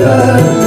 love.